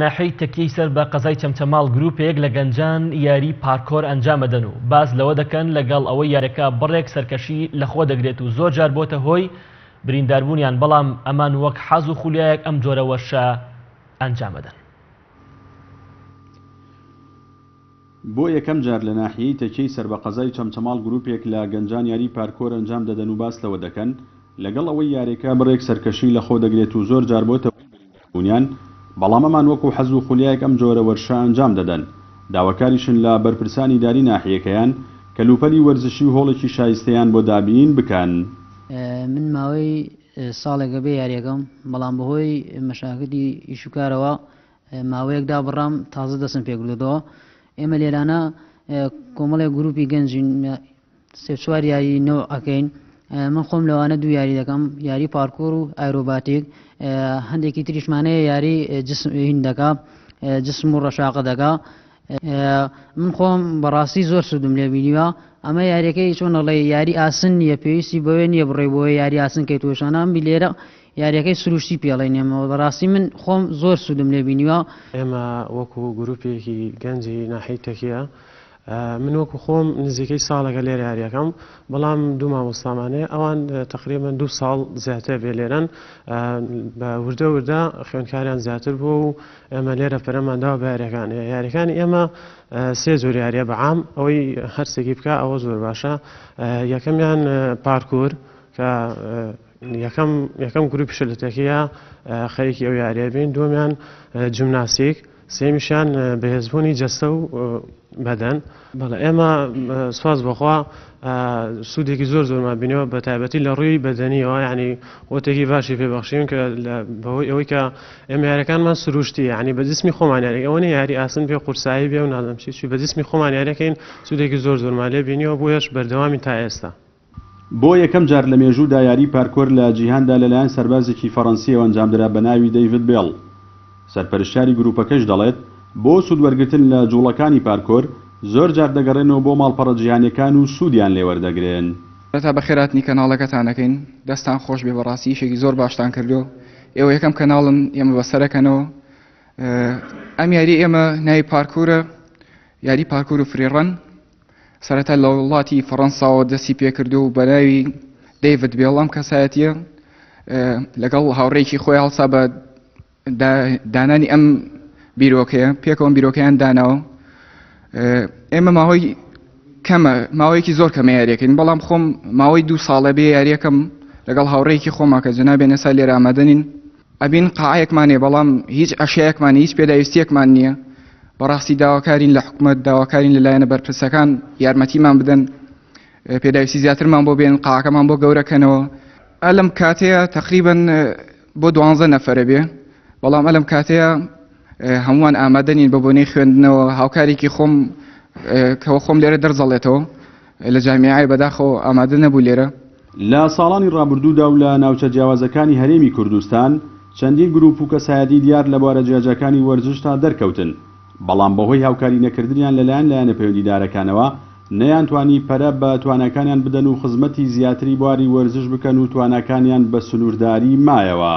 ناحیەی تەکیەی سەر بە قەزای چەمچەماڵ گروپێک لە گەنجان یاری پارکۆر ئەنجام ئەدەن و باس لەوە دەکەن لەگەڵ ئەوەی یارەکە بڕێک سەرکەشی لەخۆ دەگرێت و زۆر جار بۆتە هۆی برینداربوونیان بەڵام ئەمان وەک حەز و خولیایەک ئەم جۆرە وەرشە ئەنجام ئەدەن. بۆ یەکەم جار لە ناحیەی تەکیەی سەر بە قەزای چەمچەماڵ گروپێک لە گەنجان یاری پارکۆر ئەنجام دەدەن و باس لەوە دەکەن لەگەڵ ئەوەی یاریەکە بڕێک سەرکەشی لە خۆ دەگرێت و زۆر جار بۆتە هۆی بریندار بوونیان بەڵام ئەمان وەکو حەز و خولیایەک ئەم جۆرە وەرشە ئەنجام دەدەن داواکاریشن لە بەرپرسان ئیداری ناحیەکەیان کەلوپەلی وەرزشی و هۆڵێکی شایستەیان بۆ دابیین بکەن. من ماوەی ساڵێکە بێ یاریەکەم بەڵام بەهۆی مەشاکلی ئیش و کارەوە ماوەیەک دابڕام تازە دەسم پێکردەوە ئێمە لێرانە کۆمەڵێک گروپی گەنجین سێچوار یاری نەوە ئەەکەین من خۆم لەوانە دوو یاری دەکەم یاری پارکۆر و ئایرۆباتیک هەندێکی تریشمانەیە یاری جسمین دەکا جسم و ڕەشاقە دەکا من خۆم بەڕاستی زۆر سوودم لێ بینیوە ئەمە یاریەکەی چۆنەڵێ یاری ئاسن نیە پێویستی بۆێ نیە بڕێ بۆ یاری ئاسن کەی تۆشانام بی لێرە یاریەکەی سروشتی پێڵەی نێمەوە بەڕاستی من خۆم زۆر سودم لێ بینیوە. ئێمە وەکو گروپێکی گەنجی ناحیەی تەکیە من وەکو خۆم نزیکەی ساڵێکە لێرە یاریەکەم بەڵام دوو مامۆستامان هەیە ئەوان تەقریبەن دوو ساڵ زیاتر بێ لێرەن بە وردە وردە خوێندکاریان زیاتر بووە و ئێمە لێرە پەرەمان داوە بە یاریەکان یاریەکانی ئێمە سێ جۆر یاریە بە عام ئەوەی هەرسێکی بکە ئەوە زۆر باشە یەکەمیان پارکور کە یەکەم یەکەم گروپی شلتەکەیە خەریکی ئەو یاریە بین دومیان جمناسیک سێمیشان بەهێزبوونی جەستە و بەدەن بەڵە ئێمە سواز بخوا سوودێکی زۆر زۆرمان بینەوە بە تایبەتی لە ڕووی بەدەنیەوە ینی وتێکی باشی پێبخشین کە بەهۆی ئەوەی کە ئێمە یارەکانمان سروشتی ینی بە جسمی خۆمان یاری ئەوەنە یاری ئاسن بێ قورسایی بێ و نازم چی چی بە جسمی خۆمان یارەکەین سوودێکی زۆر زۆرمان لێ بینیەوە بۆ یش بەردەوامی تا ئێستا بۆ یەکەم جار لە مێژوودا یاری پارکۆر لە جیهاندا لەلایەن سەربازێکی فەرەنسییەوە ئەنجامدرا بە ناوی دەیڤد بێڵ. سەرپەرشتیاری گرووپەکەش دەڵێت، بۆ سوودوەرگرتن لە جووڵەکانی پارکۆر، زۆر جار دەگەڕێنەوە بۆ ماڵپەڕە جیهانییەکان و سوودیان لێ وەردەگرن. سەرەتا بەخێر هاتنی کەناڵەکەتان ئەکەین دەستان خۆش بێ بەڕاستی ئیشێکی زۆر باشتان کردووە ئێوە یەکەم کەناڵن ئێمە بەسەر ئەکەنەوە ئەم یاریە ئێمە ناوی پارکورە یاری پارکور و فری ڕەن. سەرەتا لە وڵاتی فەڕەنساوە دەستی پێکردو و بەناوی دەیڤد بێڵ ئەم کەسایەتیە لەگەڵ هاوڕێکی خۆی هەڵسا بە دانانی ئەم بیرۆکەیە پێکەوەم بیرۆکەیان داناوە ئێمە ماهۆی کەمە ماوەیەکی زۆر کەمە یاریەکەین بەڵام خۆم ماوەی دوو ساڵە بێ یاریەکەم لەگەڵ هاوڕێکی خۆماکە جنابێنە سا لێرە ئامادەنین ئەبین قاعەیەکمان هەیە بەڵام هیچ ئەشیایەکمان هیچ پێداویستیەکمان نییە بەڕاستی داواکارین لە حکومت داواکارین لە لایەنە بەرپرسەکان یارمەتیمان بدەن پێداویستی زیاترمان بۆ بێن قاعەکەمان بۆ گەورەکەنەوە ئەلم کاتەیە تقریبن بۆ دوانزە نەفرە بێ بەڵام ئەلم کاتەیە هەمووان ئامادەنین بە بۆنەی خوێندنەوە هاوکارێکی خۆم کەەوە خۆم لێرە دەرزەڵێتەوە لە جامیعای بەداخەوە ئامادە نەبوو لێرە لە ساڵانی ڕابردوودا و لە ناوچە جیاوازەکانی هەرێمی کوردستان، چەندین گرووپ و کەسایەتی دیار لە بوارە جیاجیاکانی وەرزشدا دەرکەوتن، بەڵام بەهۆی هاوکاری نەکردنیان لەلایەن لایەنە پەیوەندیدارەکانەوە، نەیانتوانی پەرە بە تواناکانیان بدەن و خزمەتی زیاتری بواری وەرزش بکەن و تواناکانیان بە سنوورداری مایەوە.